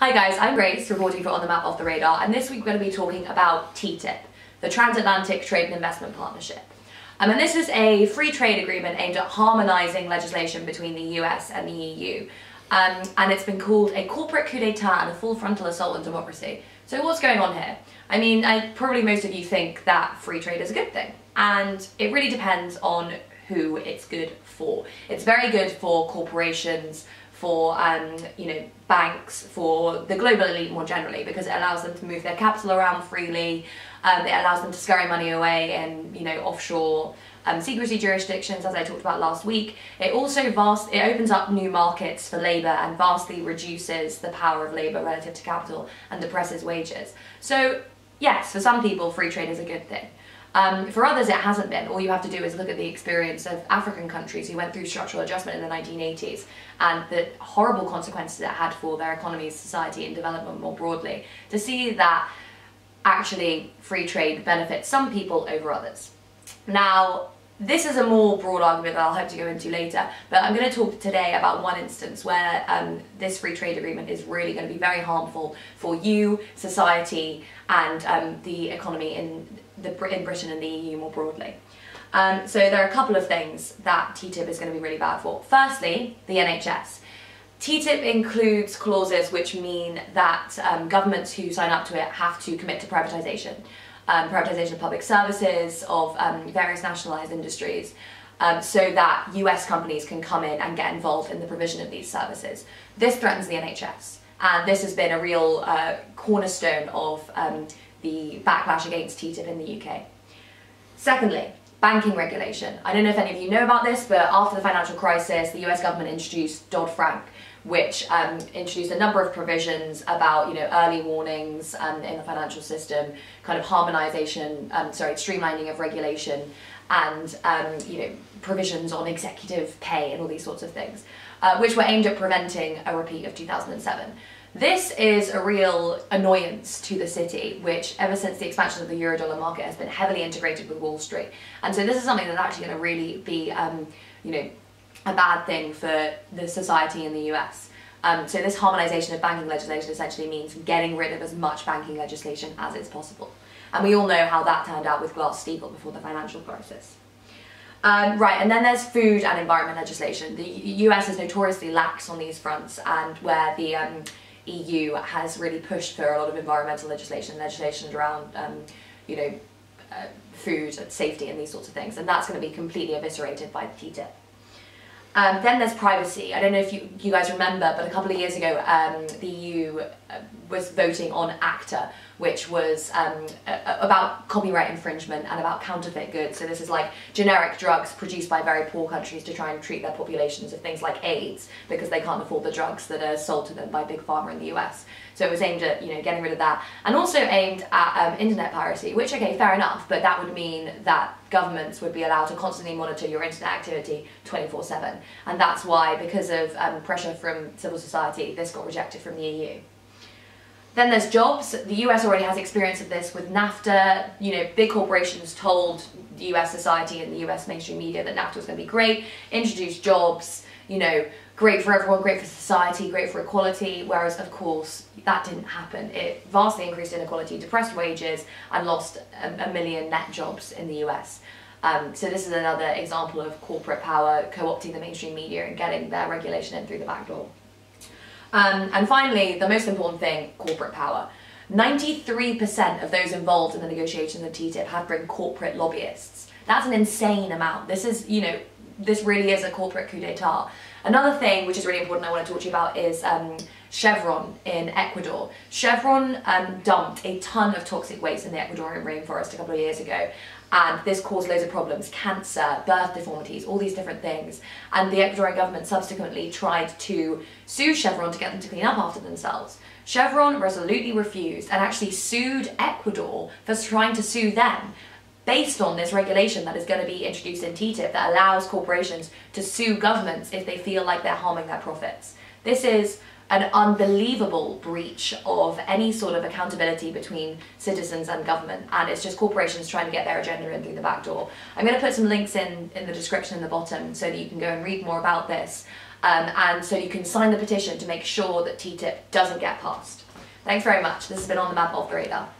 Hi guys, I'm Grace, reporting for On the Map Off the Radar, and this week we're going to be talking about TTIP, the Transatlantic Trade and Investment Partnership. Um, and this is a free trade agreement aimed at harmonising legislation between the US and the EU. Um, and it's been called a corporate coup d'etat and a full frontal assault on democracy. So what's going on here? I mean, I, probably most of you think that free trade is a good thing, and it really depends on who it's good for. It's very good for corporations, for um, you know banks, for the global elite more generally, because it allows them to move their capital around freely. Um, it allows them to scurry money away in you know offshore um, secrecy jurisdictions, as I talked about last week. It also vast it opens up new markets for labour and vastly reduces the power of labour relative to capital and depresses wages. So yes, for some people, free trade is a good thing. Um, for others, it hasn't been. All you have to do is look at the experience of African countries who went through structural adjustment in the 1980s and the horrible consequences it had for their economies, society, and development more broadly, to see that actually free trade benefits some people over others. Now, this is a more broad argument that I'll hope to go into later, but I'm going to talk today about one instance where um, this free trade agreement is really going to be very harmful for you, society, and um, the economy in, the, in Britain and the EU more broadly. Um, so there are a couple of things that TTIP is going to be really bad for. Firstly, the NHS. TTIP includes clauses which mean that um, governments who sign up to it have to commit to privatisation um, privatisation of public services, of um, various nationalised industries, um, so that US companies can come in and get involved in the provision of these services. This threatens the NHS, and this has been a real uh, cornerstone of um, the backlash against TTIP in the UK. Secondly, banking regulation. I don't know if any of you know about this, but after the financial crisis, the US government introduced Dodd-Frank, which um, introduced a number of provisions about you know early warnings um, in the financial system, kind of harmonisation, um, sorry, streamlining of regulation, and um, you know provisions on executive pay and all these sorts of things, uh, which were aimed at preventing a repeat of 2007. This is a real annoyance to the city, which ever since the expansion of the Eurodollar market has been heavily integrated with Wall Street. And so this is something that's actually going to really be, um, you know, a bad thing for the society in the US. Um, so this harmonisation of banking legislation essentially means getting rid of as much banking legislation as is possible. And we all know how that turned out with Glass-Steagall before the financial crisis. Um, right, and then there's food and environment legislation. The US is notoriously lax on these fronts and where the um, EU has really pushed for a lot of environmental legislation, legislation around, um, you know, uh, food safety and these sorts of things, and that's going to be completely eviscerated by TTIP. Um, then there's privacy. I don't know if you, you guys remember, but a couple of years ago, um, the EU was voting on ACTA, which was um, about copyright infringement and about counterfeit goods. So this is like generic drugs produced by very poor countries to try and treat their populations of things like AIDS because they can't afford the drugs that are sold to them by big pharma in the US. So it was aimed at you know getting rid of that, and also aimed at um, internet piracy, which okay, fair enough, but that would mean that governments would be allowed to constantly monitor your internet activity 24/7, and that's why, because of um, pressure from civil society, this got rejected from the EU. Then there's jobs. The US already has experience of this with NAFTA. You know, big corporations told the US society and the US mainstream media that NAFTA was going to be great, introduce jobs, you know, great for everyone, great for society, great for equality, whereas of course that didn't happen. It vastly increased inequality, depressed wages, and lost a, a million net jobs in the US. Um, so this is another example of corporate power co-opting the mainstream media and getting their regulation in through the back door. Um, and finally, the most important thing, corporate power. 93% of those involved in the negotiations of TTIP have been corporate lobbyists. That's an insane amount. This is, you know, this really is a corporate coup d'etat. Another thing which is really important I want to talk to you about is um, Chevron in Ecuador. Chevron um, dumped a ton of toxic waste in the Ecuadorian rainforest a couple of years ago and this caused loads of problems, cancer, birth deformities, all these different things. And the Ecuadorian government subsequently tried to sue Chevron to get them to clean up after themselves. Chevron resolutely refused and actually sued Ecuador for trying to sue them based on this regulation that is going to be introduced in TTIP that allows corporations to sue governments if they feel like they're harming their profits. This is an unbelievable breach of any sort of accountability between citizens and government, and it's just corporations trying to get their agenda in through the back door. I'm going to put some links in in the description in the bottom so that you can go and read more about this, um, and so you can sign the petition to make sure that TTIP doesn't get passed. Thanks very much. This has been on the map off the radar.